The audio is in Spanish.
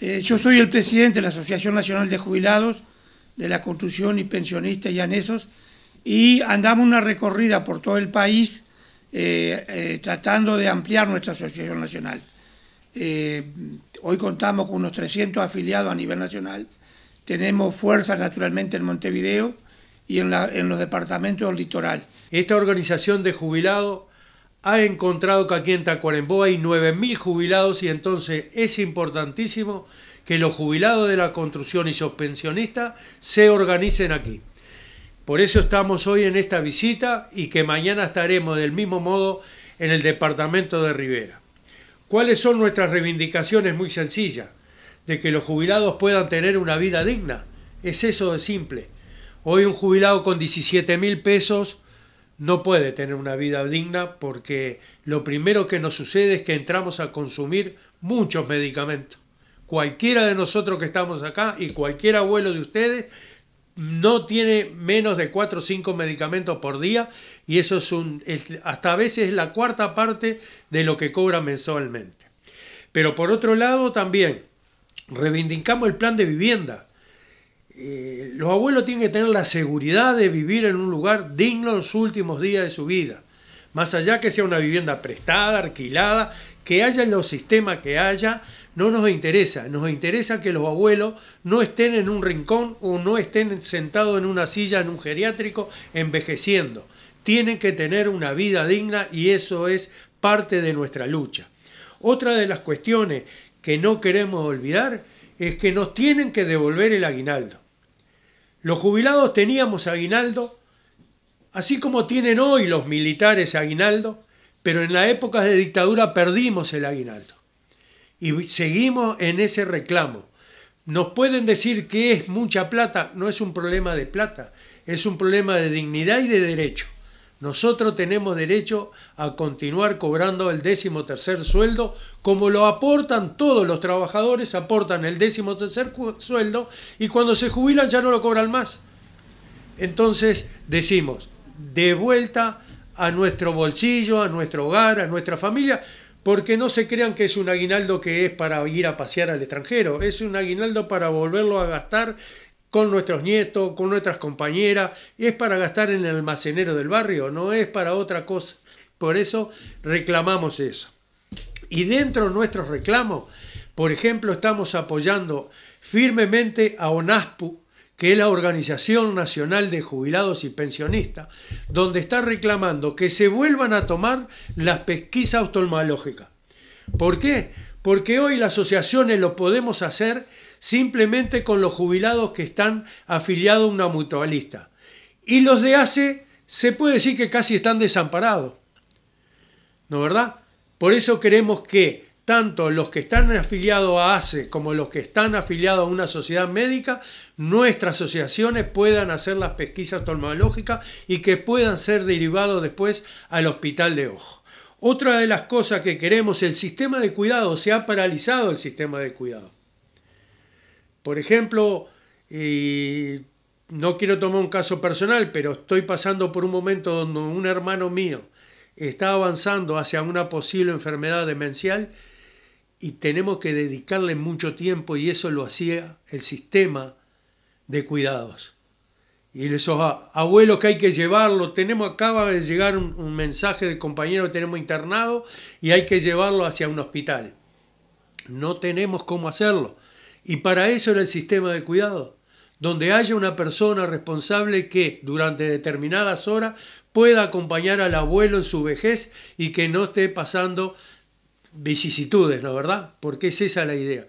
Eh, yo soy el presidente de la Asociación Nacional de Jubilados de la Construcción y Pensionistas y Anesos y andamos una recorrida por todo el país eh, eh, tratando de ampliar nuestra Asociación Nacional. hoy contamos con unos 300 afiliados a nivel nacional, tenemos fuerza naturalmente en Montevideo y en, en los departamentos del litoral. Esta organización de jubilados ha encontrado que aquí en Tacuarembó hay 9.000 jubilados y entonces es importantísimo que los jubilados de la construcción y sus pensionistas se organicen aquí. Por eso estamos hoy en esta visita y que mañana estaremos del mismo modo en el departamento de Rivera. ¿Cuáles son nuestras reivindicaciones? Muy sencillas. De que los jubilados puedan tener una vida digna. Es eso de simple. Hoy un jubilado con 17 mil pesos no puede tener una vida digna porque lo primero que nos sucede es que entramos a consumir muchos medicamentos. Cualquiera de nosotros que estamos acá y cualquier abuelo de ustedes no tiene menos de 4 o 5 medicamentos por día y eso es un, hasta a veces la cuarta parte de lo que cobra mensualmente. Pero por otro lado también reivindicamos el plan de vivienda eh, los abuelos tienen que tener la seguridad de vivir en un lugar digno en los últimos días de su vida. Más allá que sea una vivienda prestada, alquilada, que haya en los sistemas que haya, no nos interesa. Nos interesa que los abuelos no estén en un rincón o no estén sentados en una silla en un geriátrico envejeciendo. Tienen que tener una vida digna y eso es parte de nuestra lucha. Otra de las cuestiones que no queremos olvidar es que nos tienen que devolver el aguinaldo. Los jubilados teníamos aguinaldo, así como tienen hoy los militares aguinaldo, pero en la época de dictadura perdimos el aguinaldo. Y seguimos en ese reclamo. Nos pueden decir que es mucha plata, no es un problema de plata, es un problema de dignidad y de derecho. Nosotros tenemos derecho a continuar cobrando el décimo tercer sueldo, como lo aportan todos los trabajadores, aportan el décimo tercer sueldo y cuando se jubilan ya no lo cobran más. Entonces decimos, de vuelta a nuestro bolsillo, a nuestro hogar, a nuestra familia, porque no se crean que es un aguinaldo que es para ir a pasear al extranjero, es un aguinaldo para volverlo a gastar con nuestros nietos, con nuestras compañeras, es para gastar en el almacenero del barrio, no es para otra cosa. Por eso reclamamos eso. Y dentro de nuestros reclamos, por ejemplo, estamos apoyando firmemente a ONASPU, que es la Organización Nacional de Jubilados y Pensionistas, donde está reclamando que se vuelvan a tomar las pesquisas oftalmológicas. ¿Por qué? Porque hoy las asociaciones lo podemos hacer simplemente con los jubilados que están afiliados a una mutualista. Y los de ACE se puede decir que casi están desamparados. ¿No verdad? Por eso queremos que tanto los que están afiliados a ACE como los que están afiliados a una sociedad médica, nuestras asociaciones puedan hacer las pesquisas oftalmológicas y que puedan ser derivados después al hospital de ojo. Otra de las cosas que queremos, el sistema de cuidado, se ha paralizado el sistema de cuidado. Por ejemplo, no quiero tomar un caso personal, pero estoy pasando por un momento donde un hermano mío está avanzando hacia una posible enfermedad demencial y tenemos que dedicarle mucho tiempo y eso lo hacía el sistema de cuidados. Y esos abuelos que hay que llevarlo, tenemos, acaba de llegar un, un mensaje del compañero que tenemos internado y hay que llevarlo hacia un hospital. No tenemos cómo hacerlo. Y para eso era el sistema de cuidado, donde haya una persona responsable que durante determinadas horas pueda acompañar al abuelo en su vejez y que no esté pasando vicisitudes, ¿no verdad? Porque es esa la idea.